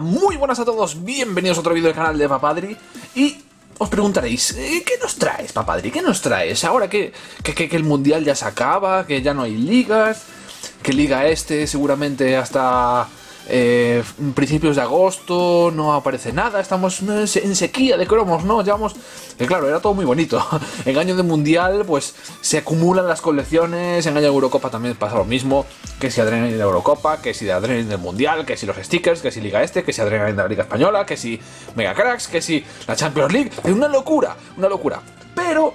Muy buenas a todos, bienvenidos a otro vídeo del canal de Papadri y os preguntaréis, eh, ¿qué nos traes Papadri? ¿Qué nos traes? Ahora que, que, que el Mundial ya se acaba, que ya no hay ligas, que Liga Este seguramente hasta eh, principios de agosto no aparece nada, estamos en sequía de cromos, ¿no? Llevamos, que claro, era todo muy bonito. En año de mundial, pues se acumulan las colecciones, en año de Eurocopa también pasa lo mismo, que si Adrenaline de Eurocopa, que si de Adrenaline del Mundial, que si los stickers, que si Liga Este, que si Adrenaline de la Liga Española, que si Mega Cracks, que si la Champions League, es una locura, una locura. Pero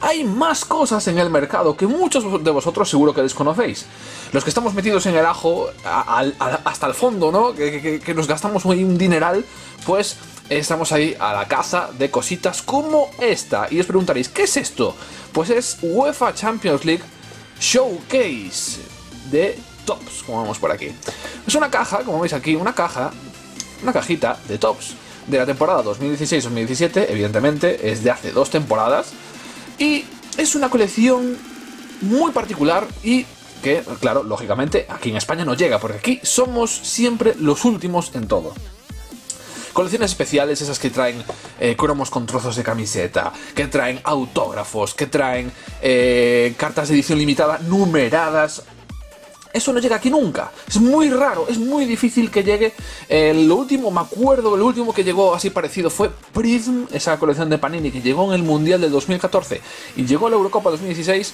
hay más cosas en el mercado que muchos de vosotros seguro que desconocéis. Los que estamos metidos en el ajo hasta el fondo, ¿no? Que, nos gastamos un dineral, pues estamos ahí a la caza de cositas como esta. Y os preguntaréis, ¿qué es esto? Pues es UEFA Champions League Showcase de Tops, como vemos por aquí. Es una caja, como veis aquí, una caja, una cajita de Tops de la temporada 2016-2017, evidentemente es de hace dos temporadas y es una colección muy particular y que, claro, lógicamente aquí en España no llega, porque aquí somos siempre los últimos en todo. Colecciones especiales, esas que traen eh, cromos con trozos de camiseta, que traen autógrafos, que traen eh, cartas de edición limitada numeradas, eso no llega aquí nunca. Es muy raro, es muy difícil que llegue. Lo último, me acuerdo, el último que llegó así parecido fue Prism, esa colección de Panini que llegó en el Mundial del 2014 y llegó a la Eurocopa 2016.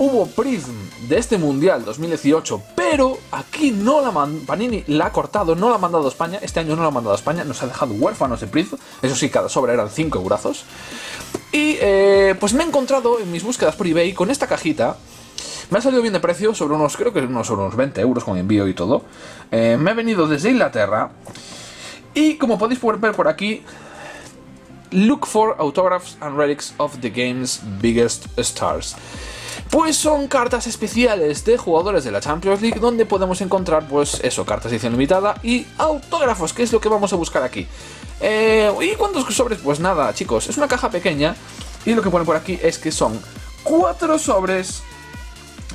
Hubo Prism de este Mundial 2018, pero aquí no la Panini la ha cortado, no la ha mandado a España. Este año no la ha mandado a España, nos ha dejado huérfanos de Prism. Eso sí, cada sobra eran 5 eurazos. Y eh, pues me he encontrado en mis búsquedas por eBay con esta cajita me ha salido bien de precio, sobre unos, creo que unos, sobre unos 20 euros con envío y todo. Eh, me ha venido desde Inglaterra. Y como podéis ver por aquí, Look for Autographs and Relics of the Game's Biggest Stars. Pues son cartas especiales de jugadores de la Champions League donde podemos encontrar, pues eso, cartas de edición limitada y autógrafos, que es lo que vamos a buscar aquí. Eh, ¿Y cuántos sobres? Pues nada, chicos, es una caja pequeña y lo que pone por aquí es que son cuatro sobres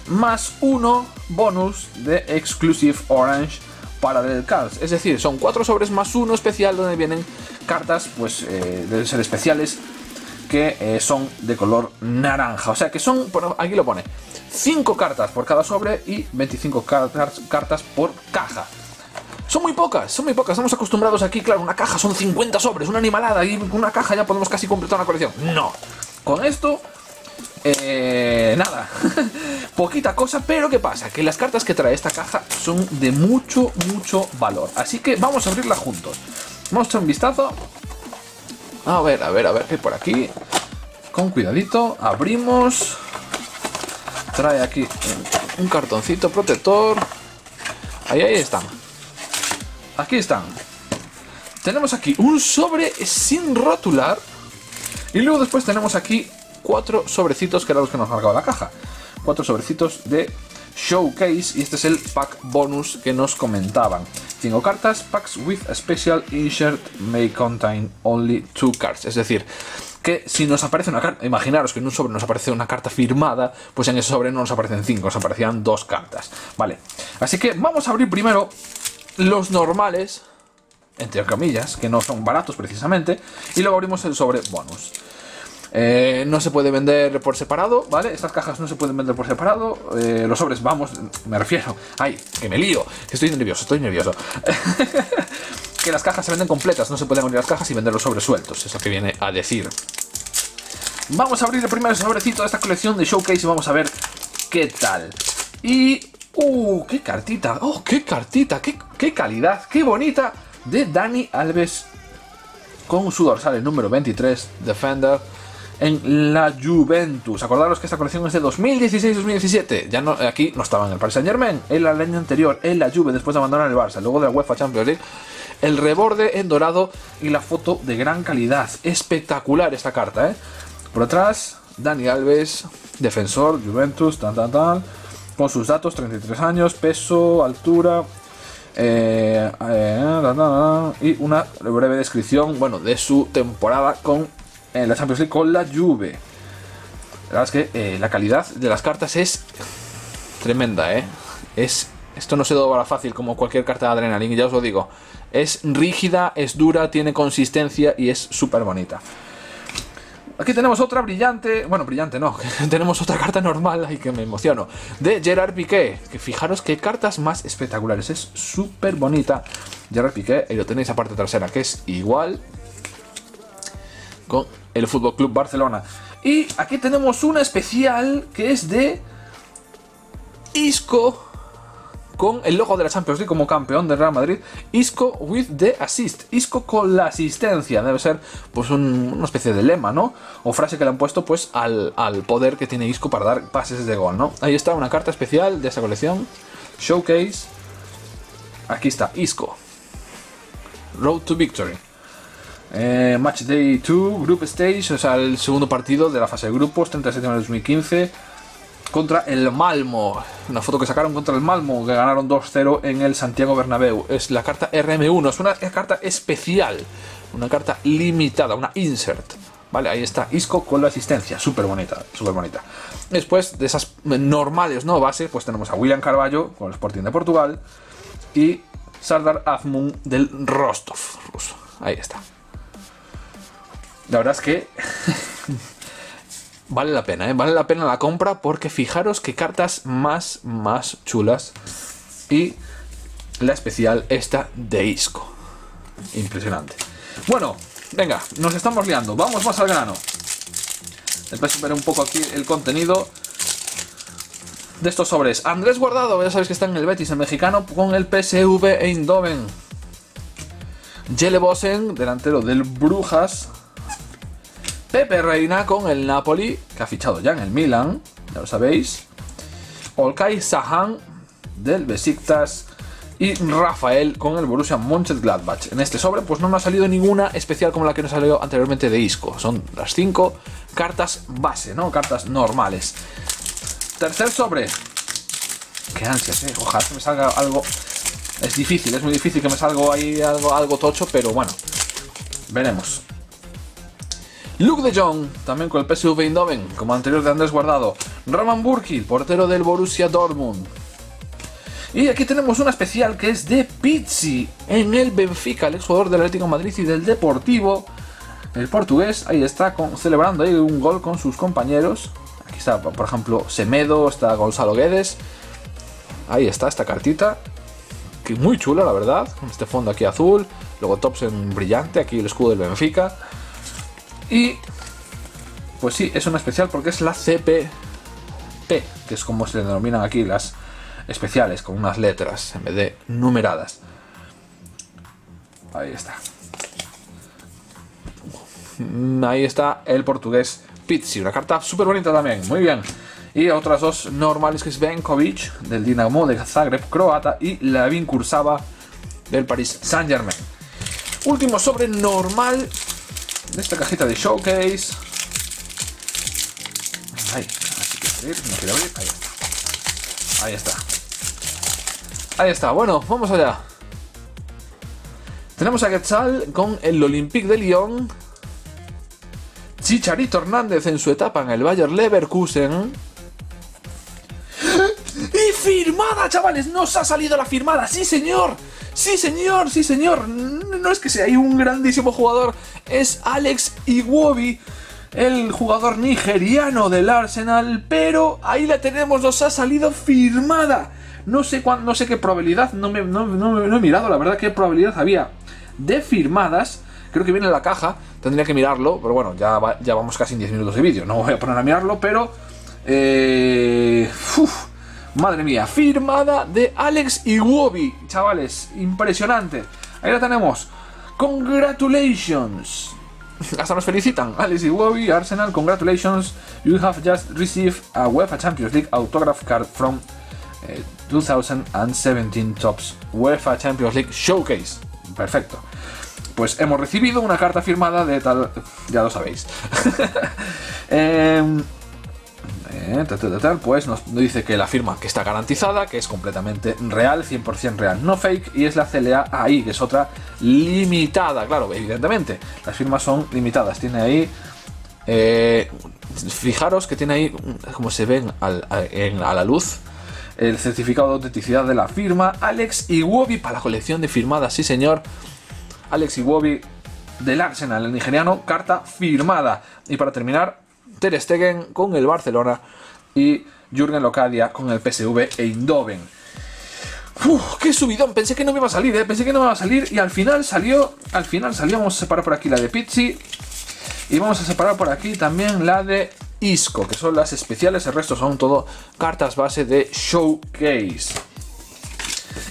más uno bonus de Exclusive Orange para el Cards. Es decir, son cuatro sobres más uno especial donde vienen cartas, pues eh, deben ser especiales que eh, son de color naranja. O sea que son, aquí lo pone, 5 cartas por cada sobre y 25 cartas, cartas por caja. Son muy pocas, son muy pocas. Estamos acostumbrados aquí, claro, una caja son 50 sobres, una animalada y una caja ya podemos casi completar una colección. No. Con esto eh, nada, poquita cosa, pero ¿qué pasa? Que las cartas que trae esta caja son de mucho, mucho valor. Así que vamos a abrirla juntos. Vamos a echar un vistazo. A ver, a ver, a ver, qué por aquí. Con cuidadito, abrimos. Trae aquí un cartoncito protector. Ahí, ahí están. Aquí están. Tenemos aquí un sobre sin rotular. Y luego después tenemos aquí cuatro sobrecitos que eran los que nos marcaba la caja. Cuatro sobrecitos de Showcase y este es el pack bonus que nos comentaban. Cinco cartas, packs with a special insert may contain only two cards. Es decir, que si nos aparece una carta, imaginaros que en un sobre nos aparece una carta firmada, pues en ese sobre no nos aparecen cinco, nos aparecían dos cartas. Vale, así que vamos a abrir primero los normales, entre comillas, que no son baratos precisamente, y luego abrimos el sobre bonus. Eh, no se puede vender por separado, ¿vale? Estas cajas no se pueden vender por separado. Eh, los sobres, vamos, me refiero. Ay, que me lío, estoy nervioso, estoy nervioso. que las cajas se venden completas, no se pueden abrir las cajas y vender los sobres sueltos, es lo que viene a decir. Vamos a abrir el primer sobrecito de esta colección de Showcase y vamos a ver qué tal. Y... ¡Uh! ¡Qué cartita! ¡Oh, qué cartita! ¡Qué, qué calidad! ¡Qué bonita! De Dani Alves con su dorsal el número 23, Defender en la Juventus. Acordaros que esta colección es de 2016-2017. Ya no, aquí no estaba en el Paris Saint Germain, en el año anterior, en la Juve, después de abandonar el Barça, luego de la UEFA Champions League. El reborde en dorado y la foto de gran calidad. Espectacular esta carta, ¿eh? Por atrás, Dani Alves, defensor, Juventus, tan tan tan. Con sus datos, 33 años, peso, altura, eh, eh, y una breve descripción, bueno, de su temporada con en la Champions League con la Juve. La verdad es que eh, la calidad de las cartas es tremenda, ¿eh? Es Esto no se dobla fácil como cualquier carta de Adrenaline, ya os lo digo. Es rígida, es dura, tiene consistencia y es súper bonita. Aquí tenemos otra brillante, bueno, brillante no, tenemos otra carta normal, ay que me emociono, de Gerard Piqué, que fijaros qué cartas más espectaculares, es súper bonita. Gerard Piqué, y lo tenéis a parte trasera, que es igual con el Fútbol Club Barcelona. Y aquí tenemos una especial que es de Isco con el logo de la Champions League como campeón del Real Madrid, Isco with the assist, Isco con la asistencia, debe ser pues una especie de lema, ¿no? O frase que le han puesto pues al, poder que tiene Isco para dar pases de gol, ¿no? Ahí está una carta especial de esa colección, Showcase, aquí está, Isco, Road to Victory. Eh, match Day 2, Group Stage, o sea, el segundo partido de la fase de grupos, 37 de 2015 contra el Malmo. Una foto que sacaron contra el Malmo, que ganaron 2-0 en el Santiago Bernabéu. Es la carta RM1, es una carta especial, una carta limitada, una insert. Vale, ahí está Isco con la asistencia, súper bonita, súper bonita. Después de esas normales, ¿no? Base, pues tenemos a William Carballo con el Sporting de Portugal y Sardar Azmun del Rostov ruso. Ahí está. La verdad es que vale la pena, ¿eh? vale la pena la compra porque fijaros qué cartas más, más chulas. Y la especial esta de Isco. Impresionante. Bueno, venga, nos estamos liando. Vamos más al grano. Después ver un poco aquí el contenido de estos sobres. Andrés Guardado, ya sabéis que está en el Betis, el mexicano, con el PSV Eindhoven. Jelle Bosen, delantero del Brujas, Pepe Reina con el Napoli, que ha fichado ya en el Milan, ya lo sabéis. Olkay Sahan del Besiktas y Rafael con el Borussia Mönchengladbach. En este sobre pues no me ha salido ninguna especial como la que nos salió anteriormente de Isco. Son las cinco cartas base, ¿no? Cartas normales. Tercer sobre. Qué ansias, eh. Ojalá que me salga algo. Es difícil, es muy difícil que me salga ahí algo, algo tocho, pero bueno. Veremos. Luke de Jong, también con el PSV Eindhoven, como anterior de Andrés Guardado. Roman Burkill, portero del Borussia Dortmund. Y aquí tenemos una especial que es de Pizzi en el Benfica, el exjugador del Atlético Madrid y del Deportivo. El portugués, ahí está celebrando ahí un gol con sus compañeros. Aquí está, por ejemplo, Semedo, está Gonzalo Guedes. Ahí está esta cartita. Que muy chula, la verdad. Con este fondo aquí azul. Luego tops en brillante. Aquí el escudo del Benfica. Y pues sí, es una especial porque es la CPP, que es como se denominan aquí las especiales, con unas letras en vez de numeradas. Ahí está. Ahí está el portugués Pizzi, una carta súper bonita también, muy bien. Y otras dos normales que es Benkovic del Dinamo de Zagreb, croata, y Lavin Kursava del Paris Saint Germain. Último sobre normal de esta cajita de showcase. Ahí, así que abrir, quiero abrir, ahí está. Ahí está. Ahí está, bueno, vamos allá. Tenemos a Quetzal con el Olympique de Lyon. Chicharito Hernández en su etapa en el Bayer Leverkusen. ¡Y firmada, chavales! ¡Nos ha salido la firmada! ¡Sí, señor! Sí, señor, sí, señor. No es que sea un grandísimo jugador. Es Alex Iwobi, el jugador nigeriano del Arsenal. Pero ahí la tenemos, nos ha salido firmada. No sé, cuándo, no sé qué probabilidad, no me, he mirado, la verdad, qué probabilidad había de firmadas. Creo que viene en la caja, tendría que mirarlo, pero bueno, ya, ya vamos casi en 10 minutos de vídeo. No voy a poner a mirarlo, pero. Eh, Madre mía, firmada de Alex Iwobi. Chavales, impresionante. Ahí la tenemos. Congratulations. Hasta nos felicitan. Alex Iwobi, Arsenal, congratulations. You have just received a UEFA Champions League autograph card from 2017 eh, Tops UEFA Champions League Showcase. Perfecto. Pues hemos recibido una carta firmada de tal... Ya lo sabéis. eh, pues nos dice que la firma que está garantizada, que es completamente real, 100% real, no fake, y es la CLA ahí, que es otra limitada, claro, evidentemente, las firmas son limitadas, tiene ahí, eh, fijaros que tiene ahí, como se ven a la luz, el certificado de autenticidad de la firma, Alex Iwobi para la colección de firmadas, sí señor. Alex Iwobi del Arsenal, el nigeriano, carta firmada. Y para terminar, Ter Stegen con el Barcelona y Jürgen Locadia con el PSV Eindhoven. Uf, qué subidón, pensé que no me iba a salir, ¿eh? pensé que no me iba a salir y al final salió, al final salió, vamos a separar por aquí la de Pizzi y vamos a separar por aquí también la de Isco, que son las especiales, el resto son todo cartas base de Showcase.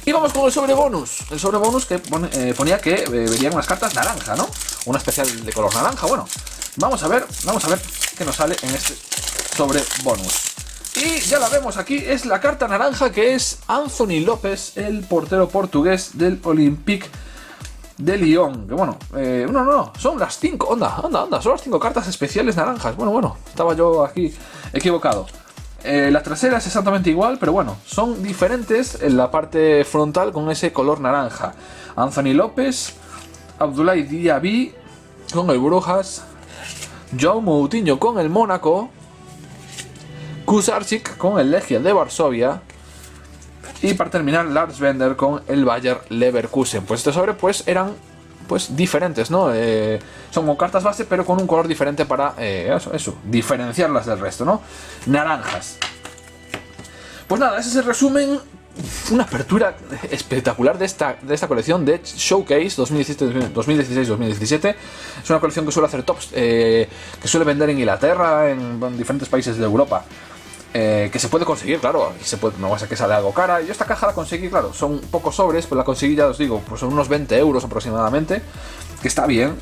Y vamos con el sobre bonus, el sobre bonus que eh, ponía que eh, venían unas cartas naranja, ¿no? Una especial de color naranja, bueno, vamos a ver, vamos a ver qué nos sale en este sobre bonus. Y ya la vemos aquí, es la carta naranja que es Anthony López, el portero portugués del Olympique de Lyon. Que bueno, eh, no, no, son las cinco, onda, onda, onda, son las cinco cartas especiales naranjas. Bueno, bueno, estaba yo aquí equivocado. Eh, la trasera es exactamente igual, pero bueno, son diferentes en la parte frontal con ese color naranja. Anthony López, Abdoulaye Diaby con el Brujas, Joe Moutinho con el Mónaco, Kusarczyk con el Legia de Varsovia. Y para terminar, Lars Bender con el Bayer Leverkusen. Pues estos sobre pues eran pues diferentes, ¿no? Eh, son con cartas base, pero con un color diferente para eh, eso, diferenciarlas del resto, ¿no? Naranjas. Pues nada, ese es el resumen. Una apertura espectacular de esta, de esta colección de Showcase 2016-2017. Es una colección que suele hacer tops, eh, que suele vender en Inglaterra, en diferentes países de Europa. Eh, que se puede conseguir, claro, se puede, no va a ser que sale algo cara. Yo esta caja la conseguí, claro, son pocos sobres, pues la conseguí, ya os digo, pues son unos 20 euros aproximadamente, que está bien.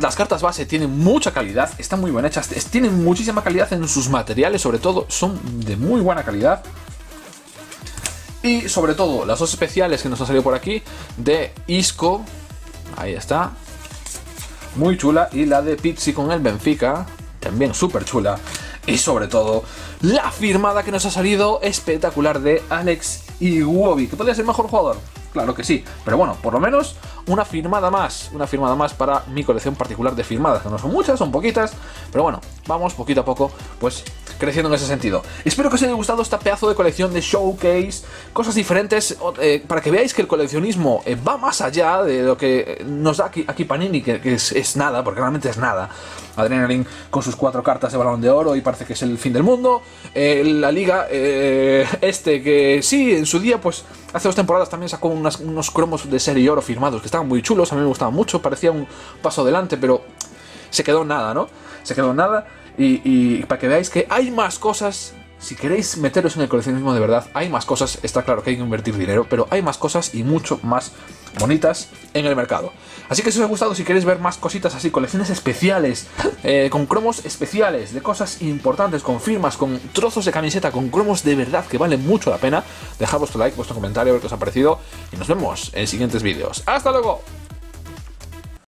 Las cartas base tienen mucha calidad, están muy bien hechas, tienen muchísima calidad en sus materiales, sobre todo, son de muy buena calidad. Y sobre todo, las dos especiales que nos han salido por aquí, de Isco, ahí está, muy chula, y la de Pizzi con el Benfica, también súper chula. Y sobre todo, la firmada que nos ha salido espectacular de Alex Iwobi, que podría ser mejor jugador. Claro que sí, pero bueno, por lo menos una firmada más, una firmada más para mi colección particular de firmadas, que no son muchas, son poquitas, pero bueno, vamos poquito a poco, pues creciendo en ese sentido. Espero que os haya gustado esta pedazo de colección de showcase, cosas diferentes, eh, para que veáis que el coleccionismo eh, va más allá de lo que nos da aquí, Panini, que, es, nada, porque realmente es nada. Adrenaline con sus cuatro cartas de balón de oro y parece que es el fin del mundo. Eh, la liga, este que sí, en su día, pues hace dos temporadas también sacó unos cromos de serie oro firmados que estaban muy chulos, a mí me gustaban mucho, parecía un paso adelante, pero se quedó nada, ¿no? Se quedó nada. Y, para que veáis que hay más cosas si queréis meteros en el coleccionismo de verdad, hay más cosas, está claro que hay que invertir dinero, pero hay más cosas y mucho más bonitas en el mercado. Así que si os ha gustado, si queréis ver más cositas así, colecciones especiales, eh, con cromos especiales, de cosas importantes, con firmas, con trozos de camiseta, con cromos de verdad que valen mucho la pena, dejad vuestro like, vuestro comentario, ver qué os ha parecido y nos vemos en siguientes vídeos. ¡Hasta luego!